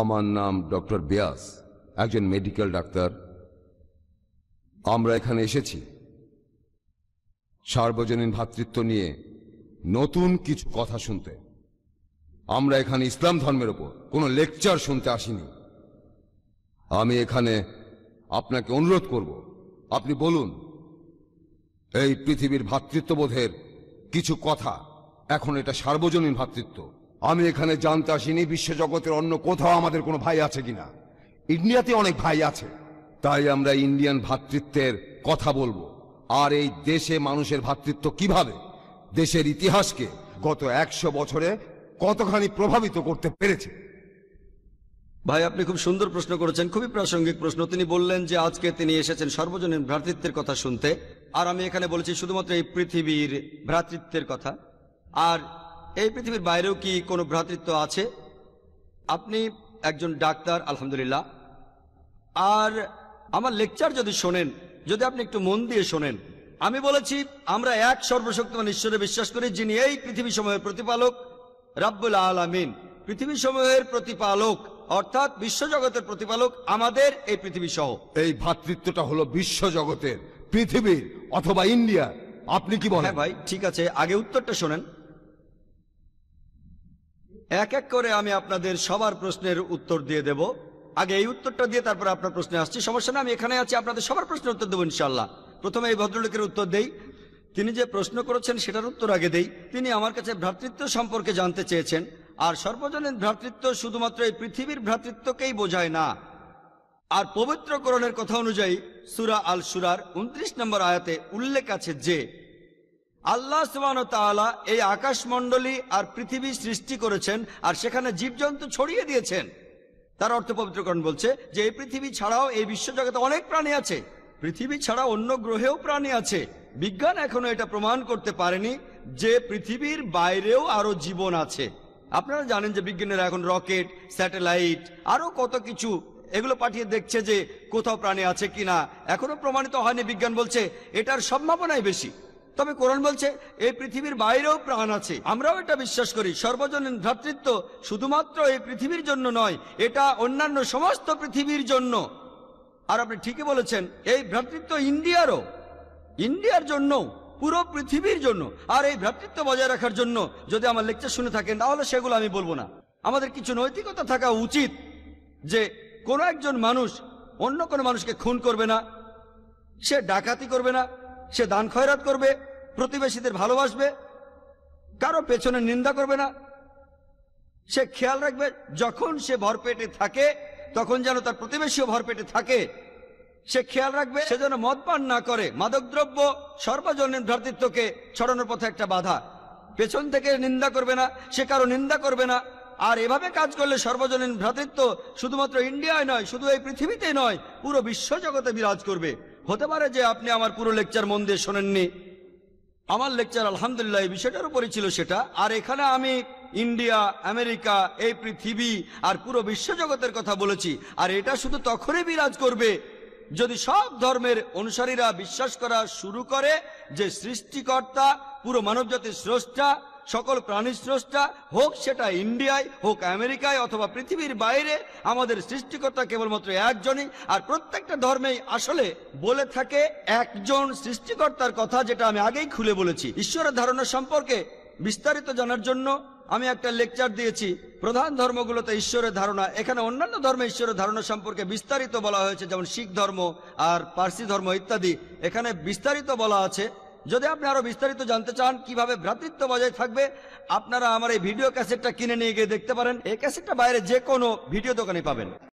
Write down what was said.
আমার নাম ডক্টর বিয়াস, একজন মেডিকেল ডাক্তার। আমরা এখানে এসেছি। সার্বজনীন ভ্রাতৃত্ব নিয়ে নতুন কিছু কথা শুনতে। আমরা এখানে ইসলাম ধর্মের ওপর কোনো লেকচার শুনতে আসিনি। আমি এখানে আপনাকে অনুরোধ করব, আপনি বলুন, এই পৃথিবীর ভ্রাতৃত্ববোধের কিছু কথা, এখন এটা সার্বজনীন ভ্রাতৃত্ব আমি এখানে জানতে আসিনি বিশ্বজগতের অন্য কোথাও আমাদের কোনো ভাই আছে কিনা। ইন্ডিয়াতে অনেক ভাই আছে। তাই আমরা ইন্ডিয়ান ভ্রাতৃত্বের কথা বলব। আর এই দেশে মানুষের ভ্রাতৃত্ব কীভাবে? দেশের ইতিহাসকে গত একশো বছরে কতখানি প্রভাবিত করতে পেরেছে? ভাই, আপনি খুব সুন্দর প্রশ্ন করেছেন, খুবই প্রাসঙ্গিক প্রশ্ন। তিনি বললেন যে আজকে তিনি এসেছেন সর্বজনীন ভ্রাতৃত্বের কথা শুনতে। আর আমি এখানে বলেছি শুধুমাত্র এই পৃথিবীর ভ্রাতৃত্বের কথা। আর এই পৃথিবীর বাইরেও কি কোনো ভ্রাতৃত্ব আছে? আপনি একজন ডাক্তার আলহামদুলিল্লাহ। আর আমার লেকচার যদি শোনেন যদি আপনি একটু মন দিয়ে শোনেন আমি বলেছি আমরা এক সর্বশক্তিমান ঈশ্বরে বিশ্বাস করি যিনি এই পৃথিবী সমূহের প্রতিপালক রাব্বুল আলামিন। পৃথিবী সমূহের প্রতিপালক অর্থাৎ বিশ্বজগতের প্রতিপালক আমাদের এই পৃথিবী সহ। এই ভ্রাতৃত্বটা হলো বিশ্বজগতের পৃথিবীর অথবা ইন্ডিয়া আপনি কি বলেন? হ্যাঁ ভাই ঠিক আছে। আগে উত্তরটা শোনেন। এক এক করে আমি আপনাদের সবার প্রশ্নের উত্তর দিয়ে দেব। আগে এই উত্তরটা দিয়ে তারপর আপনার প্রশ্নে আসছি। সমস্যা না আমি এখানে আছি, আপনাদের সবার প্রশ্নের উত্তর দেবো ইনশাল্লাহ প্রথমে এই ভদ্রলোকের উত্তর দেই। তিনি যে প্রশ্ন করেছেন সেটার উত্তর আগে দেই। তিনি আমার কাছে ভ্রাতৃত্ব সম্পর্কে জানতে চেয়েছেন, আর সর্বজনীন ভ্রাতৃত্ব শুধুমাত্র এই পৃথিবীর ভ্রাতৃত্বকেই বোঝায় না। আর পবিত্রকরণের কথা অনুযায়ী সুরা আল সুরার উনত্রিশ নম্বর আয়াতে উল্লেখ আছে যে আল্লাহ সুবান তাআলা এই আকাশমণ্ডলী আর পৃথিবী সৃষ্টি করেছেন আর সেখানে জীবজন্তু ছড়িয়ে দিয়েছেন। তার অর্থ পবিত্রকরণ বলছে যে এই পৃথিবী ছাড়াও এই বিশ্বজগতে অনেক প্রাণী আছে। পৃথিবী ছাড়া অন্য গ্রহেও প্রাণী আছে। বিজ্ঞান এখনও এটা প্রমাণ করতে পারেনি যে পৃথিবীর বাইরেও আরও জীবন আছে। আপনারা জানেন যে বিজ্ঞানীরা এখন রকেট, স্যাটেলাইট, আরও কত কিছু এগুলো পাঠিয়ে দেখছে যে কোথাও প্রাণী আছে কিনা। এখনও প্রমাণিত হয়নি বিজ্ঞান বলছে, এটার সম্ভাবনাই বেশি। তবে কোরআন বলছে, এই পৃথিবীর বাইরেও প্রাণ আছে। আমরাও এটা বিশ্বাস করি। সর্বজনীন ভ্রাতৃত্ব শুধুমাত্র এই পৃথিবীর জন্য নয়, এটা অন্যান্য সমস্ত পৃথিবীর জন্য। আর আপনি ঠিকই বলেছেন, এই ভ্রাতৃত্ব ইন্ডিয়ারও। ইন্ডিয়ার জন্য পুরো পৃথিবীর জন্য। আর এই ভ্রাতৃত্ব বজায় রাখার জন্য যদি আমার লেকচার শুনে থাকেন, তাহলে সেগুলো আমি বলব না। আমাদের কিছু নৈতিকতা থাকা উচিত যে, কোনো একজন মানুষ অন্য কোনো মানুষকে খুন করবে না, সে ডাকাতি করবে না সে দান খয়রাত করবে, প্রতিবেশীদের ভালোবাসবে, কারও পেছনে নিন্দা করবে না। সে খেয়াল রাখবে, যখন সে ভরপেটে থাকে, তখন যেন তার প্রতিবেশীও ভরপেটে থাকে। সে খেয়াল রাখবে, সে যেন মদ পান না করে, মাদকদ্রব্য, সর্বজনীন ভ্রাতৃত্বকে ছড়ানোর পথে একটা বাধা। পেছন থেকে নিন্দা করবে না, সে কারও নিন্দা করবে না। আর এভাবে কাজ করলে সর্বজনীন ভ্রাতৃত্ব শুধুমাত্র ইন্ডিয়ায় নয়, শুধু এই পৃথিবীতে নয়, পুরো বিশ্বজগতে বিরাজ করবে। হতে পারে যে আপনি আমার পুরো লেকচার মন দিয়ে শোনেননি। আমার লেকচার আলহামদুলিল্লাহ এই বিষয়টার উপরে ছিল সেটা। আর এখানে আমি ইন্ডিয়া, আমেরিকা, এই পৃথিবী আর পুরো বিশ্বজগতের কথা বলেছি। আর এটা শুধু তখনই বিরাজ করবে যদি সব ধর্মের অনুসারীরা বিশ্বাস করা শুরু করে যে সৃষ্টিকর্তা, পুরো মানবজাতির স্রষ্টা সকল প্রাণীর স্রষ্টা হোক সেটা ইন্ডিয়ায় হোক আমেরিকায় অথবা পৃথিবীর বাইরে, আমাদের সৃষ্টিকর্তা কেবলমাত্র একজনই। আর প্রত্যেকটা ধর্মেই আসলে বলে থাকে একজন সৃষ্টিকর্তার কথা যেটা আমি আগেই খুলে বলেছি। ঈশ্বরের ধারণা সম্পর্কে বিস্তারিত জানার জন্য আমি একটা লেকচার দিয়েছি। প্রধান ধর্মগুলোতে ঈশ্বরের ধারণা, এখানে অন্যান্য ধর্মে ঈশ্বরের ধারণা সম্পর্কে বিস্তারিত বলা হয়েছে, যেমন শিখ ধর্ম আর পার্সি ধর্ম ইত্যাদি। এখানে বিস্তারিত বলা আছে যদি আপনি আরও বিস্তারিত জানতে চান কীভাবে ভ্রাতৃত্ব বজায় থাকবে, আপনারা আমার এই ভিডিও ক্যাসেটটা কিনে নিয়ে গিয়ে দেখতে পারেন। এই ক্যাসেটটা বাইরে যে কোনো ভিডিও দোকানে পাবেন।